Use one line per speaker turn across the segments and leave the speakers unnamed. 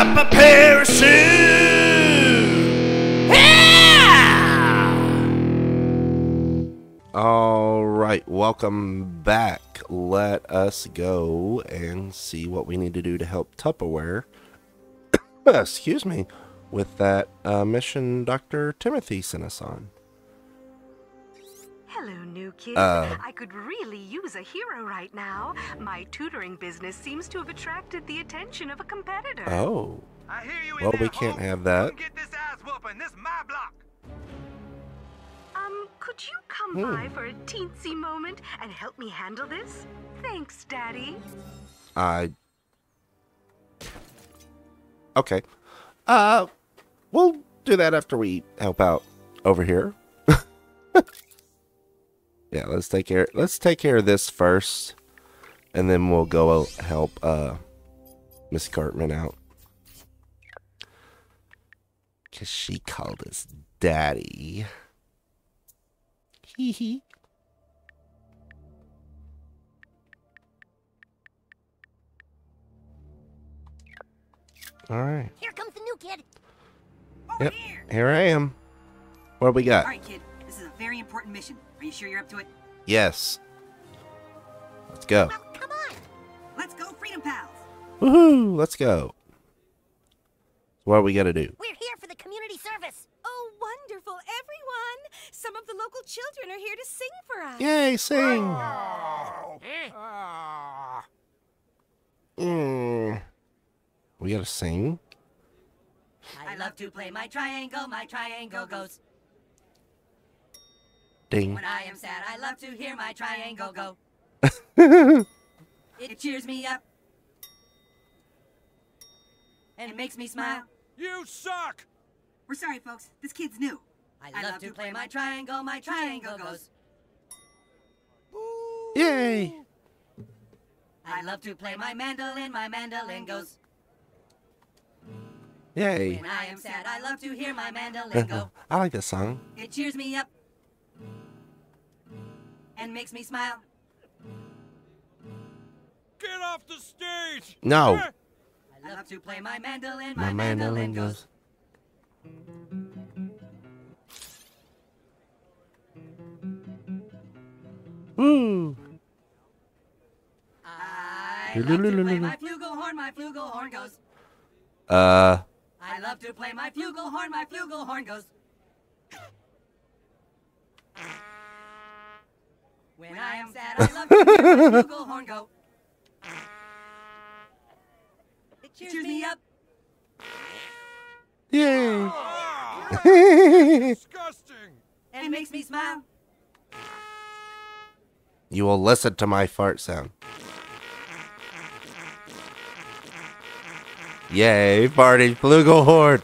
up a. Yeah! All right, welcome back. Let us go and see what we need to do to help Tupperware. Excuse me, with that uh, mission Dr. Timothy sent us on.
Hello, new kid.
Uh.
I could really use a hero right now. My tutoring business seems to have attracted the attention of a competitor.
Oh,
I hear you in
Well,
there,
we can't
Hope.
have that.
Get this ass whooping. This my block.
Um, could you come
Hmm.
by for a teensy moment and help me handle this? Thanks, Daddy.
I. Okay. Uh, we'll do that after we help out over here. yeah, let's take care. Let's take care of this first, and then we'll go help uh Miss Cartman out. Cause she called us daddy. Hee hee. All right.
Here comes the new kid.
Over
Yep.
here!
Here I am. What do we got?
Alright, kid. This is a very important mission. Are you sure you're up to it?
Yes. Let's go.
Well, come on.
Let's go, Freedom Pals!
Woohoo! Let's go. What are we gonna do?
We're here for the community service.
Oh, wonderful, everyone! Some of the local children are here to sing for us.
Yay, sing! Mm. We got to sing?
I love to play my triangle, my triangle goes.
Ding.
When I am sad, I love to hear my triangle go. It cheers me up. And it makes me smile.
You suck.
We're sorry, folks. This kid's new. I love, to play my triangle, my triangle goes.
Yay!
I love to play my mandolin, my mandolin goes.
Yay!
When I am sad, I love to hear my mandolin go.
I like this song.
It cheers me up and makes me smile.
Get off the stage.
No.
I love to play my mandolin, my,
My mandolin goes. Woo!
I love to play my flugelhorn, my flugelhorn goes.
Uh,
I love to play my flugelhorn, my flugelhorn goes. When I am sad, I love to hear my flugelhorn go. It cheers me up.
yay!
ah, disgusting.
and makes me smile.
you will listen to my fart sound. Yay, farting flugelhorn!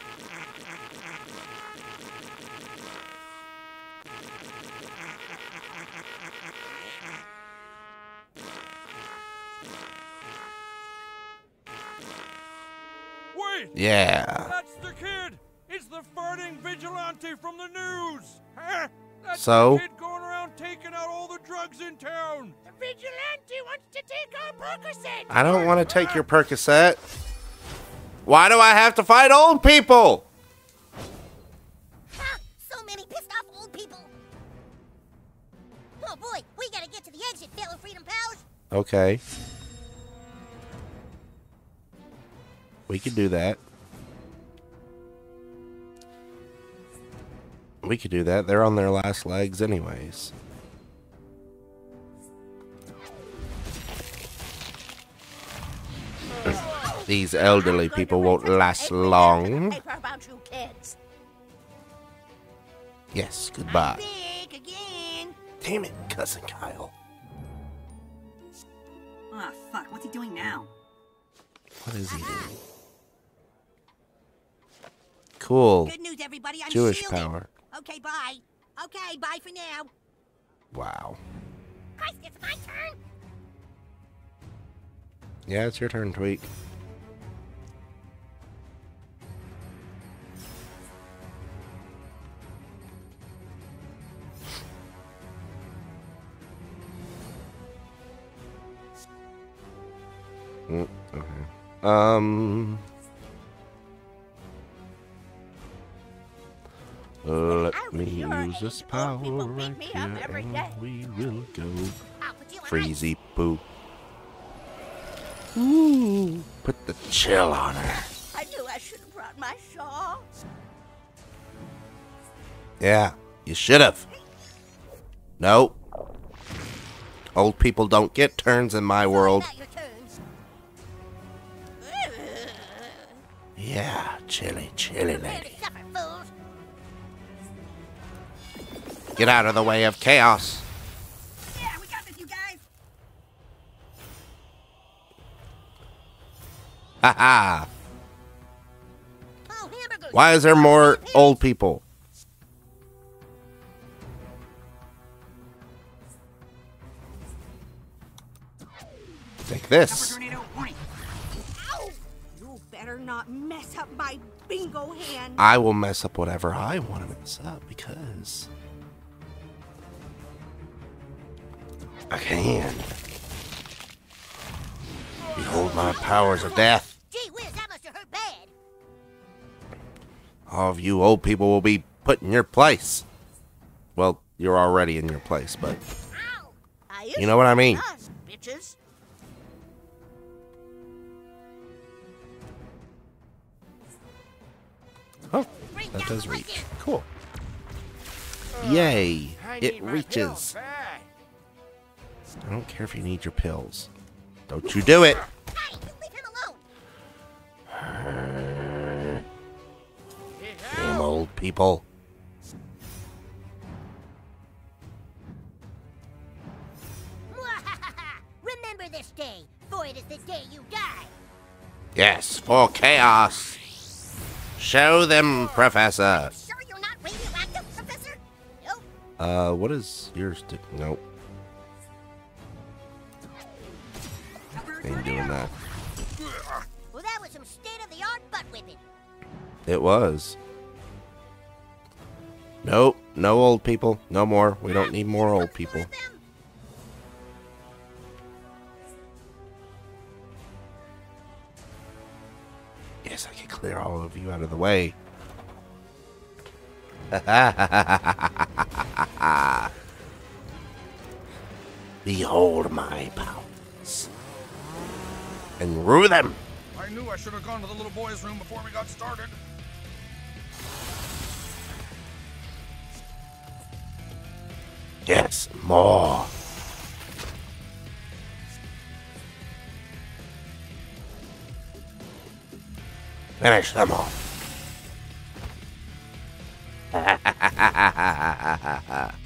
Yeah.
That's the kid. It's the farting vigilante from the news. Huh? That's
So?
the kid going around taking out all the drugs in town.
The vigilante wants to take our Percocet.
I don't want to take your Percocet. Why do I have to fight old people?
Ha! So many pissed off old people. Oh boy, we gotta get to the exit, fellow Freedom Pals.
Okay. We can do that. We could do that. They're on their last legs, anyways. These elderly people won't last long.
Paper about you kids.
Yes, goodbye. Damn it, cousin Kyle.
Ah, fuck. What's he doing now?
What is he doing? Cool.
Good news, everybody. I'm
Jewish
shielded.
power.
Okay, bye. Okay, bye for now.
Wow.
Christ, it's my turn.
Yeah, it's your turn, Tweek. Mm, okay. Um. Let me use this power
old people beat
right here,
up every day.
and we will go
I'll put you in ice.
freezy poo. Ooh, put the chill on her.
I knew I should have brought my shawl.
Yeah, you should have. No. Old people don't get turns in my world.
Not your turns.
Yeah, chilly, chilly lady. Get out of the way of chaos.
Yeah, we got this, you guys.
Ha ha.
Oh.
Why is there more old people? Take this.
tornado warning.
Ow! You better not mess up my bingo hand.
I will mess up whatever I want to mess up because I can. Behold my powers of death.
Gee whiz, that must have hurt bad.
All of you old people will be put in your place. Well, you're already in your place, but you know what I mean.
Bitches.
Oh, that does reach. Cool. Yay! It reaches. I don't care if you need your pills. Don't you do it!
Hey, you leave him alone.
Damn old people.
Remember this day, for it is the day you die.
Yes, for chaos. Show them, Professor.
Sure you're not radioactive, Professor? Nope.
Uh, what is yours? Nope, doing that.
Well, that was some state-of-the-art butt whipping.
It was. Nope, no old people. No more. We don't need more old people. Yes, I can clear all of you out of the way. Behold my powers. And rue them.
I knew I should have gone to the little boy's room before we got started.
Yes, more. Finish them off.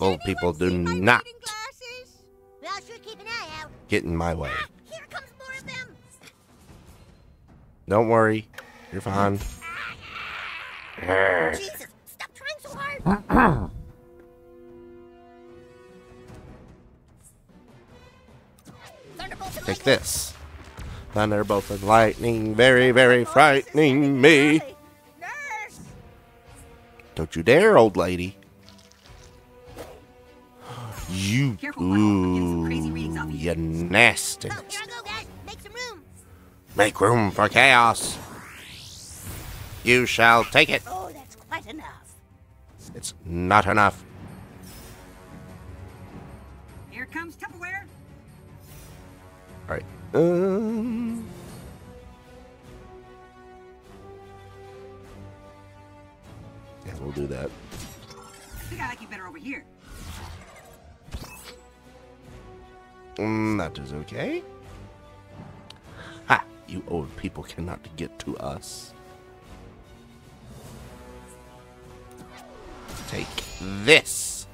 Old people do not.
reading
sure keep an eye out.
Get in my way.
Ah, here comes more of them.
Don't worry. You're fine.
Jesus, stop trying so hard.
Take this. Thunderbolt and lightning, very, very frightening me. Don't you dare, old lady. You,
Careful, Waddle. I'm getting some
ooh,
crazy readings off of you.
you nasty.
Oh, here I go, guys. Make some room.
Make room for chaos. You shall take it.
Oh, that's quite enough.
It's not enough.
Here comes Tupperware.
All right. Um. Yeah, we'll do that.
I think I like you better over here.
Mm, that is okay. Ha! You old people cannot get to us. Take this.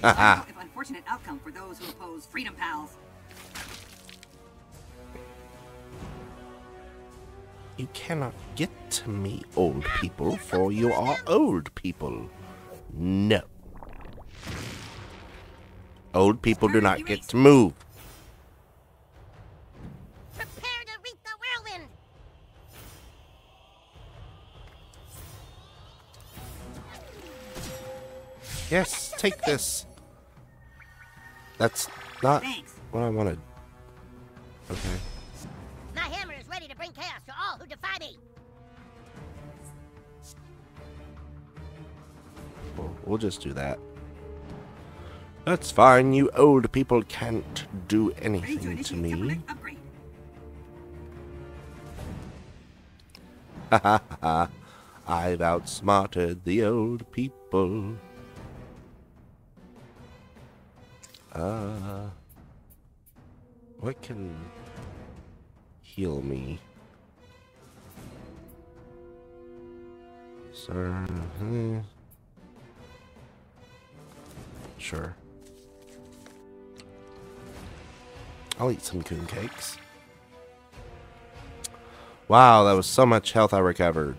Haha.
if unfortunate outcome for those who oppose freedom pals.
You cannot get to me, old people, for you are old people. No. Old people do not get to move.
Prepare to reap the whirlwind.
Yes, take this. That's not
Thanks.
what I wanted. Okay.
My hammer is ready to bring chaos to all who defy me.
We'll, we'll just do that. That's fine. You old people can't do anything to me. Ha ha ha. I've outsmarted the old people. Uh, what can heal me? Sir, hmm. Sure. I'll eat some coon cakes. Wow, that was so much health I recovered.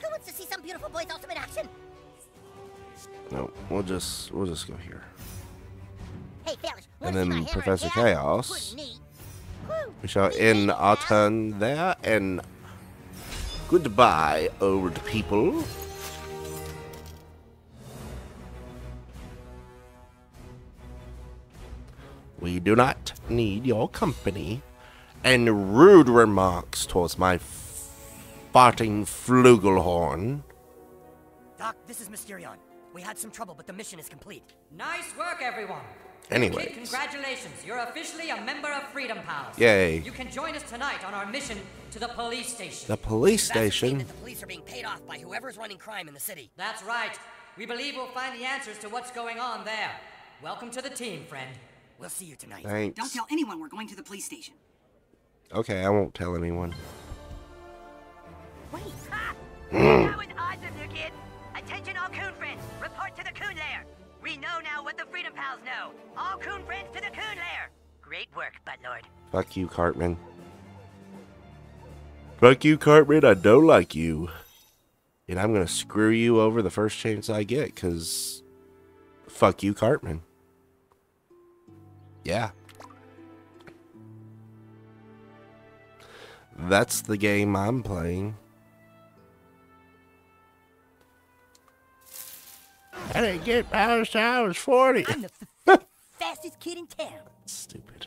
Who wants to see some beautiful boys ultimate action?
No, we'll just we'll just go here.
Hey, fellas,
And then Professor? Chaos.
Pretty neat. Woo,
We shall end our turn there and goodbye, old people. Do not need your company and rude remarks towards my farting flugelhorn.
Doc, this is Mysterion. We had some trouble, but the mission is complete.
Nice work, everyone.
Anyway.
Kid, congratulations. You're officially a member of Freedom Pals.
Yay.
You can join us tonight on our mission to the police station.
The police
That's
station.
that the police are being paid off by whoever's running crime in the city.
That's right. We believe we'll find the answers to what's going on there. Welcome to the team, friend.
We'll see you tonight.
Thanks.
Don't tell anyone we're going to the police station.
Okay, I won't tell anyone.
Wait. Ha! that was awesome, new kid. Attention all coon friends. Report to the coon lair. We know now what the Freedom Pals know. All coon friends to the coon lair. Great work, Buttlord.
Fuck you, Cartman. Fuck you, Cartman. I don't like you. And I'm gonna screw you over the first chance I get, cause fuck you, Cartman. Yeah. That's the game I'm playing. I didn't get past till I was 40.
I'm the f- f- fastest kid in town.
Stupid.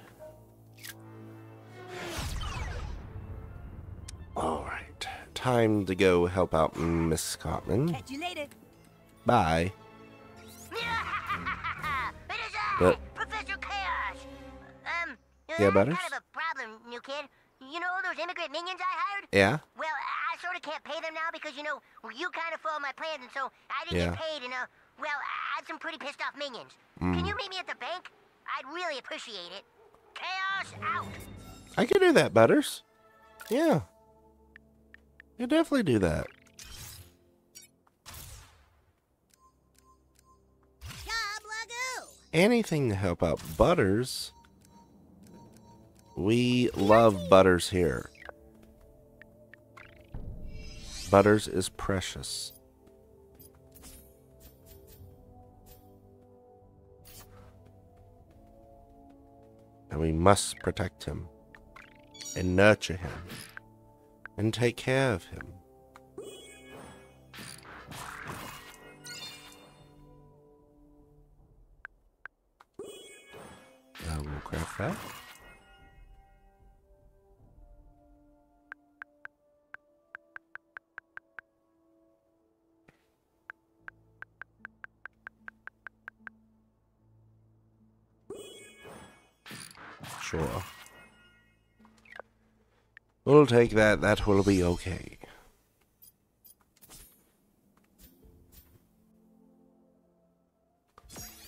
Alright. Time to go help out Miss Cartman.
Catch you later.
Bye.
it is I,
But-
Professor Chaos.
Yeah,
I'm
Butters?
kind of a problem, new kid. You know those immigrant minions I hired?
Yeah?
Well, I sort of can't pay them now because, you know, you kind of foiled my plans, and so I didn't
Yeah.
get paid, and, uh, well, I had some pretty pissed off minions. Can you meet me at the bank? I'd really appreciate it. Chaos out!
I can do that, Butters. Yeah. You definitely do that.
Job Lagoo!
Anything to help out Butters. We love Butters here. Butters is precious. And we must protect him and nurture him and take care of him. Uh, we'll craft that. Sure. We'll take that. That will be okay.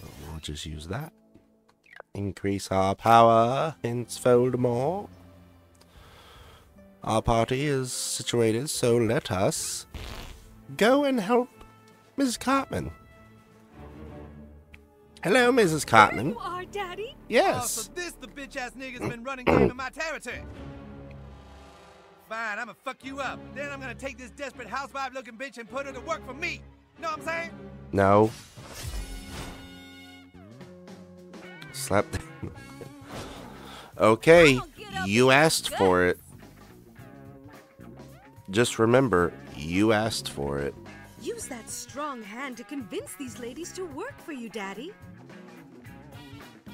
We'll just use that. Increase our power hencefold more. Our party is situated, so let us go and help Mrs. Cartman. Hello, Mrs. Cartman.
You are, Daddy?
Oh,
Yes.
so this the bitch ass nigga's been running game in my territory. Fine, I'ma fuck you up. Then I'm gonna take this desperate housewife looking bitch and put her to work for me. Know what I'm saying?
No. Slap down. okay, you asked for it. Just remember, you asked for it.
Use that strong hand to convince these ladies to work for you, Daddy.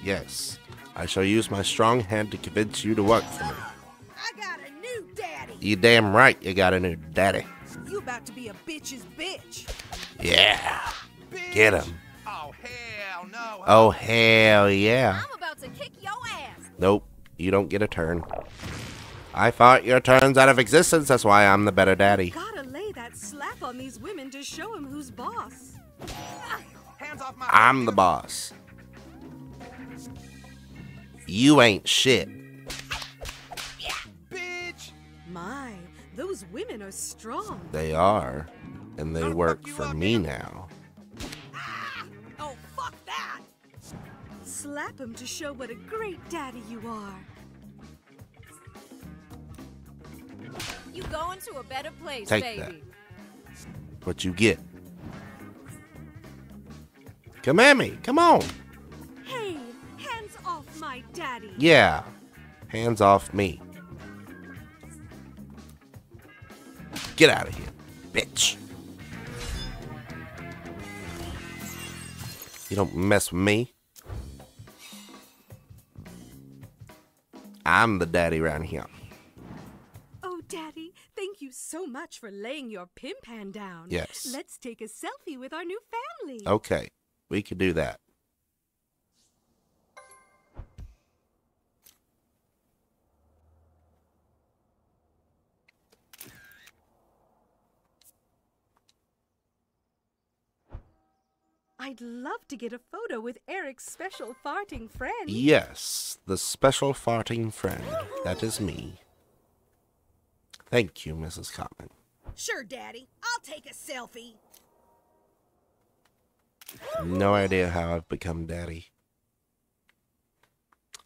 Yes, I shall use my strong hand to convince you to work for me.
Oh, I got a new daddy.
You damn right you got a new daddy.
You about to be a bitch's bitch.
Yeah.
Bitch.
Get him.
Oh, hell no.
Oh, hell yeah.
I'm about to kick your ass.
Nope. You don't get a turn. I fought your turns out of existence. That's why I'm the better daddy.
That slap on these women to show him who's boss.
Hands off my
I'm the boss. You ain't shit.
bitch.
My, those women are strong.
They are. And they
I'll
work for
up,
me
nigga.
now. Ah!
Oh, fuck that! Slap him to show what a great daddy you are. You going to a better place,
Take
baby.
that. What you get. Come at me. Come on.
Hey, hands off my daddy.
Yeah. Hands off me. Get out of here, bitch. You don't mess with me. I'm the daddy around here.
Daddy, thank you so much for laying your pimp hand down.
Yes.
Let's take a selfie with our new family.
Okay, we can do that.
I'd love to get a photo with Eric's special farting friend.
Yes, the special farting friend. That is me. Thank you, Mrs. Cartman.
Sure, daddy. I'll take a selfie.
No idea how I've become daddy.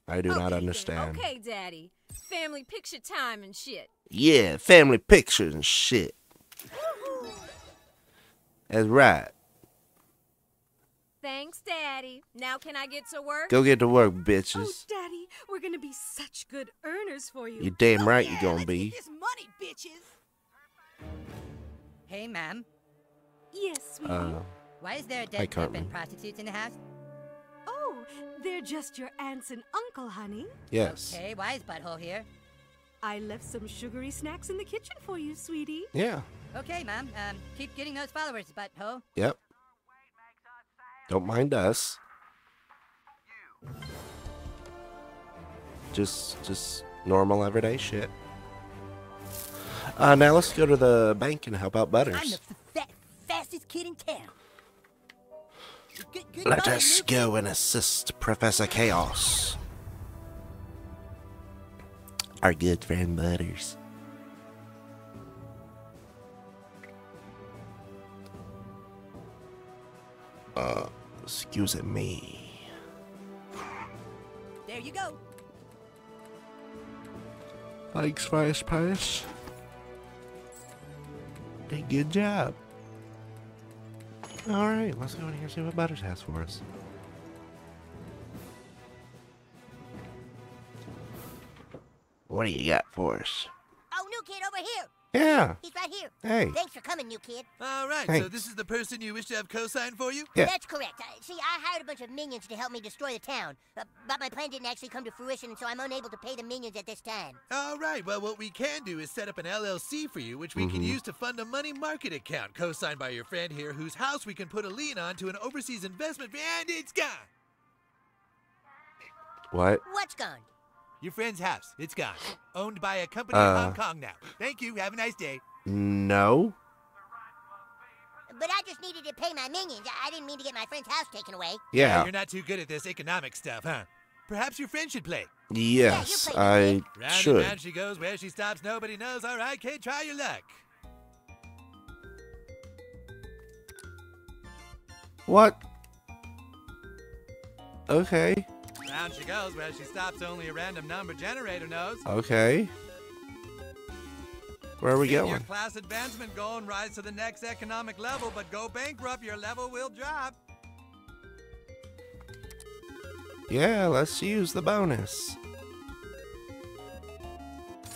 I do not
Okay, then.
understand.
Okay, daddy. Family picture time and shit.
Yeah, family pictures and shit. That's right.
Thanks, daddy. Now can I get to work?
Go get to work, bitches.
Oh, daddy, we're gonna be such good earners for you.
You're damn right you're gonna be.
This money, bitches.
Hey, ma'am.
Yes, sweetie.
Uh,
Why is there a
Hi,
dead cop
Cartman.
and prostitutes in the house?
oh, they're just your aunts and uncle, honey.
yes.
Okay, why is Butthole here?
I left some sugary snacks in the kitchen for you, sweetie.
Yeah.
Okay, ma'am. Um, keep getting those followers, Butthole.
Yep. Don't mind us. Just, just normal everyday shit. Uh, now let's go to the bank and help out Butters.
I'm the fa- fastest kid in town. Good, good
Let us go and assist Professor Chaos. Our good friend Butters. Uh, excuse me.
There you go.
Thanks, Fastpass. Hey, good job. All right, let's go in here and see what Butters has for us. What do you got for us?
Oh, new kid over here.
Yeah.
He's right here.
Hey.
Thanks for coming, new kid.
All right, so this is the person you wish to have co-sign for you?
Yeah.
That's correct. Uh, see, I hired a bunch of minions to help me destroy the town, uh, but my plan didn't actually come to fruition, and so I'm unable to pay the minions at this time.
All right, well, what we can do is set up an LLC for you, which we can use to fund a money market account co-signed by your friend here, whose house we can put a lien on to an overseas investment, and it's gone.
What?
What's gone?
Your friend's house, it's gone. Owned by a company
Uh.
in Hong Kong now. Thank you. Have a nice day.
No.
But I just needed to pay my minions. I- I didn't mean to get my friend's house taken away.
Yeah.
You're not too good at this economic stuff, huh? Perhaps your friend should play.
Yes,
play
I
the
Round and round she goes. Where she stops, nobody knows. All right, kid, try your luck.
What? Okay.
Round she goes. Where she stops, only a random number generator knows.
Okay. Where are we
Your
going?
class advancement goal and rise to the next economic level, but go bankrupt, your level will drop.
Yeah, let's use the bonus.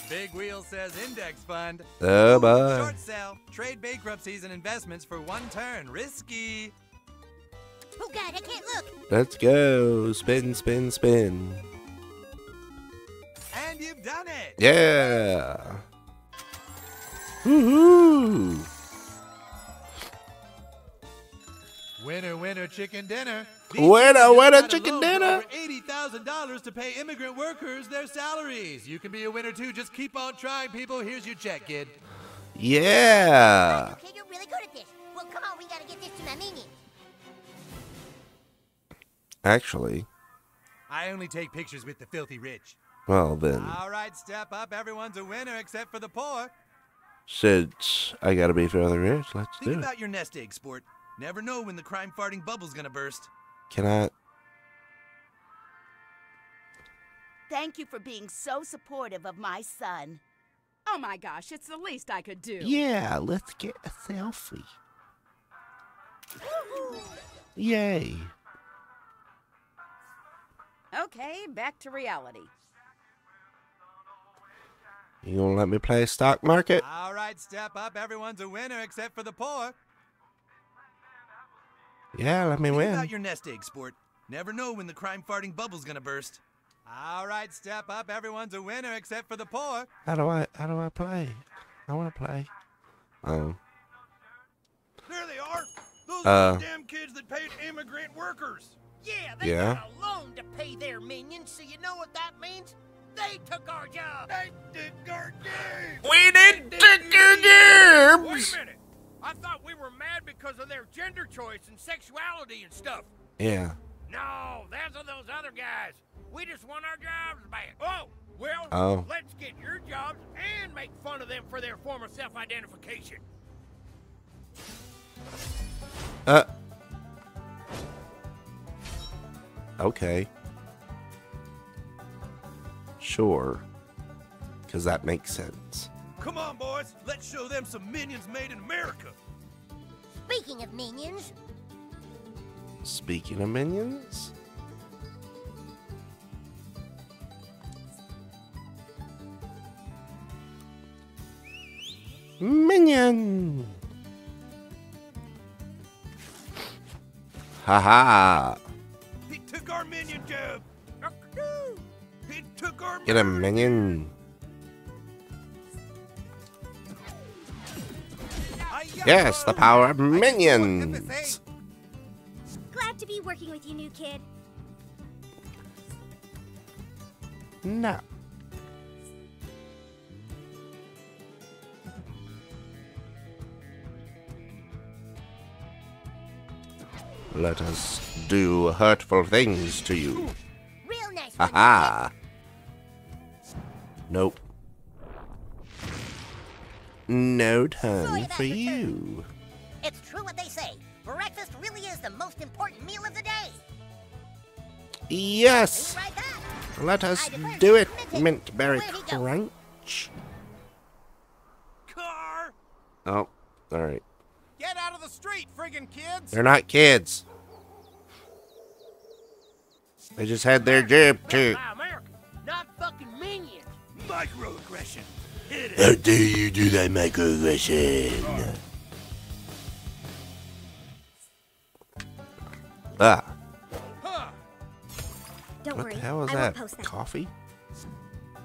Big Wheel says index fund.
Oh, boy.
Short sell. Trade bankruptcies and investments for one turn. Risky.
Oh, God, I can't look.
Let's go. Spin, spin, spin.
And you've done it.
Yeah. Woohoo!
Winner, winner, chicken dinner.
Winner, winner,
got a
chicken
loan for
dinner.
over Eighty thousand dollars to pay immigrant workers their salaries. You can be a winner too. Just keep on trying, people. Here's your check, kid.
Yeah.
Okay, you're really good at this. Well, come on, we gotta get this to my minions.
Actually,
I only take pictures with the filthy rich.
well then,
All right, step up. Everyone's a winner except for the poor.
since I gotta be fairly rich, let's
Think
do it.
about your nest egg, sport. Never know when the crime farting bubble's gonna burst.
Can I?
Thank you for being so supportive of my son.
Oh my gosh, it's the least I could do.
Yeah, let's get a selfie. Yay.
Okay, back to reality.
You gonna let me play stock market?
All right, step up. Everyone's a winner except for the poor.
Yeah, let me
Think
win.
about your nest egg, sport. Never know when the crime farting bubble's gonna burst. All right, step up. Everyone's a winner except for the poor.
How do I how do I play? I wanna play. Oh.
There they are. Those
Uh.
damn kids that paid immigrant workers.
Yeah, they
Yeah?
got a loan to pay their minions, so you know what that means? They took our job.
They did our game.
We did take your
Wait a minute. I thought we were mad because of their gender choice and sexuality and stuff.
Yeah.
No, that's are those other guys. We just want our jobs back. Oh, well,
Oh.
let's get your jobs and make fun of them for their form of self-identification.
Uh Okay. Sure. Cause that makes sense.
Come on, boys. Let's show them some minions made in America.
Speaking of minions,
Speaking of minions. Minion! Haha! Get a minion! Yes, the power of minions!
Glad to be working with you, new kid.
No. Let us do hurtful things to you.
real nice.
Ha ha! Nope. No time for you.
It's true what they say. Breakfast really is the most important meal of the day.
Yes!
Right.
Let us do it,
minted.
Mintberry
Where'd he go?
Crunch.
Car!
Oh, alright.
Get out of the street, friggin' kids!
They're not kids. They just had their job too.
Microaggression. Hit it.
How dare you do that microaggression? Ah,
Huh!
Don't
what
worry.
the hell is
I
that?
that.
Coffee?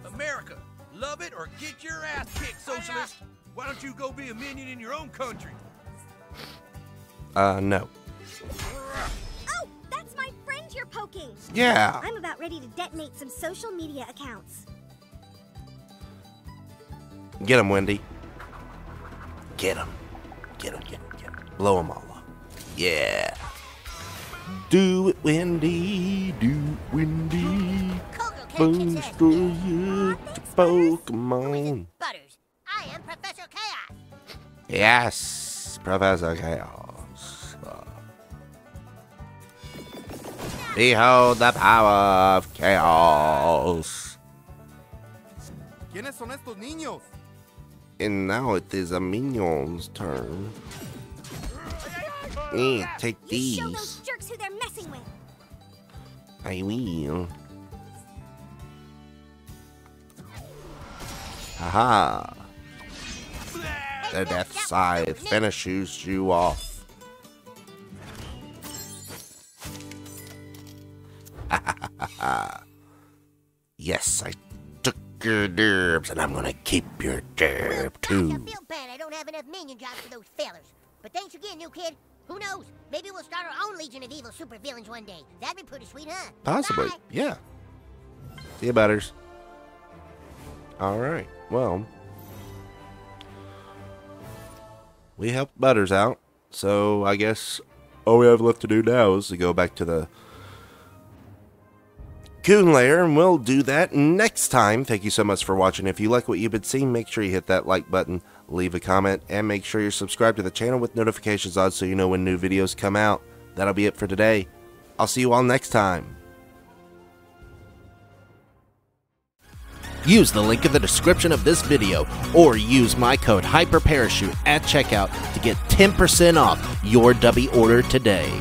America. Love it or get your ass kicked, socialist. Why don't you go be a minion in your own country?
Uh, no.
Oh, that's my friend you're poking.
Yeah.
I'm about ready to detonate some social media accounts.
Get him, Wendy. Get him. Get him, get him, get him. Blow them all up. Yeah. Do it, Wendy. Do it, Wendy.
Kogo can't
Boost
kiss
for
ass.
you to Pokemon.
Butters, I am Professor Chaos.
Yes, Professor Chaos. Behold the power of chaos.
¿Quiénes son estos niños?
And now it is a minion's turn. Eh, take
You show
these.
those jerks who they're messing with.
I will. Haha. The death scythe finishes you off. yes, I your derbs and I'm gonna keep your derb
Stop to
too.
feel bad I don't have enough
minion jobs for those fellers. But thanks again, new kid. Who knows? Maybe we'll start our own Legion of Evil supervillains one day. That'd be pretty sweet, huh?
Possibly.
Bye.
Yeah. See you, Butters. All right. Well, we helped Butters out. So I guess all we have left to do now is to go back to the Coon Lair, and we'll do that next time. Thank you so much for watching. If you like what you've been seeing, make sure you hit that like button, leave a comment, and make sure you're subscribed to the channel with notifications on so you know when new videos come out. That'll be it for today. I'll see you all next time.
Use the link in the description of this video or use my code HYPERPARACHUTE at checkout to get 10% off your Dubby order today.